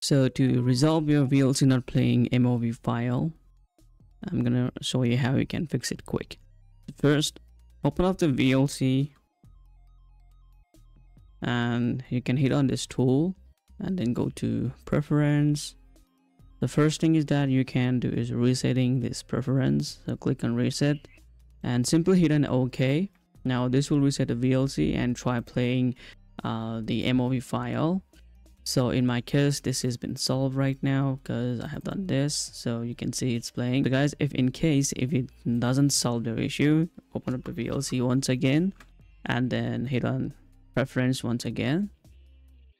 So to resolve your VLC not playing MOV file, I'm gonna show you how you can fix it quick. First, open up the VLC and you can hit on this tool and then go to preference. The first thing is that you can do is resetting this preference. So click on reset and simply hit an OK. Now this will reset the VLC and try playing uh, the MOV file so in my case this has been solved right now because i have done this so you can see it's playing. So guys if in case if it doesn't solve the issue open up the vlc once again and then hit on preference once again.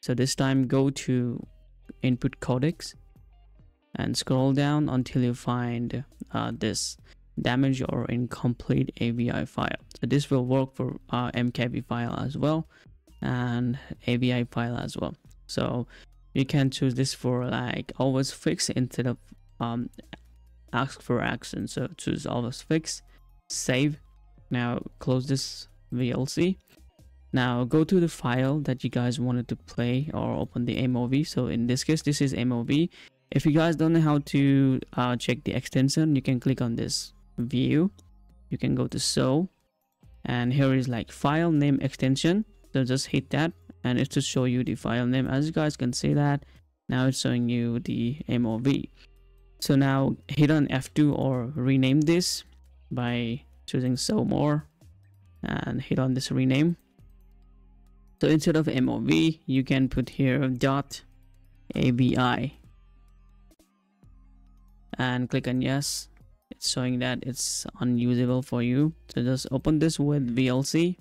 So this time go to input codecs and scroll down until you find uh, this damage or incomplete avi file. So this will work for uh, mkv file as well and avi file as well so you can choose this for like always fix instead of um ask for action. So choose always fix save. Now close this vlc now go to the file that you guys wanted to play or open the mov so in this case this is mov if you guys don't know how to uh, check the extension you can click on this view. You can go to show. And here is like file name extension. So just hit that and it's to show you the file name. As you guys can see that now it's showing you the MOV so now hit on F2 or rename this by choosing show more and hit on this rename. So instead of MOV you can put here dot AVI and click on yes. It's showing that it's unusable for you. So just open this with VLC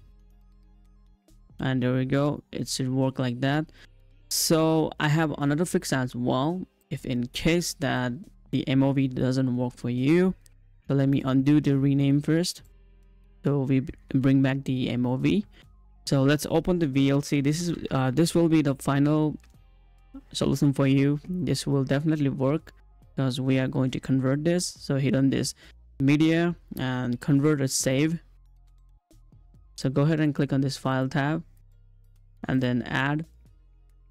and there we go. It should work like that. So i have another fix as well. If in case that the mov doesn't work for you so let me undo the rename first. So we bring back the mov so let's open the vlc this is uh, this will be the final solution for you. This will definitely work because we are going to convert this. So hit on this media and convert a save. So go ahead and click on this file tab and then add.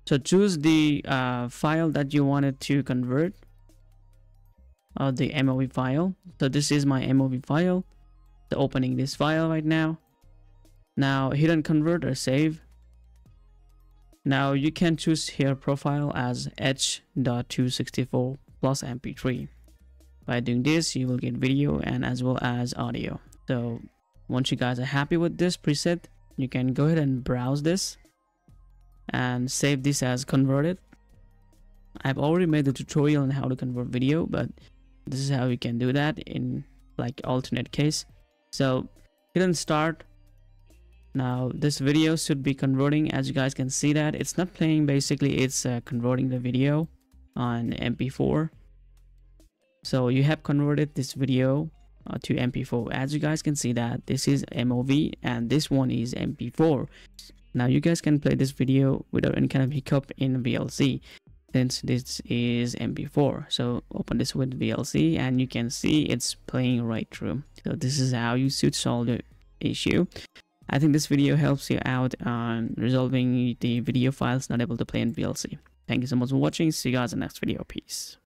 So choose the uh, file that you wanted to convert uh, the MOV file. So this is my MOV file. So opening this file right now. Now hit on convert or save. Now you can choose here profile as h.264 plus mp3 by doing this you will get video and as well as audio. So once you guys are happy with this preset you can go ahead and browse this and save this as converted. I've already made the tutorial on how to convert video but this is how you can do that in like alternate case. So hit on start. Now this video should be converting. As you guys can see that it's not playing. Basically it's uh, converting the video on mp4 so you have converted this video uh, to mp4 as you guys can see that this is mov and this one is mp4 now you guys can play this video without any kind of hiccup in vlc since this is mp4 so open this with vlc and you can see it's playing right through. So this is how you should solve the issue. I think this video helps you out on resolving the video files not able to play in vlc thank you so much for watching. See you guys in the next video. Peace